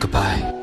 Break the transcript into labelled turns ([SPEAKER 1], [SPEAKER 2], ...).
[SPEAKER 1] Goodbye.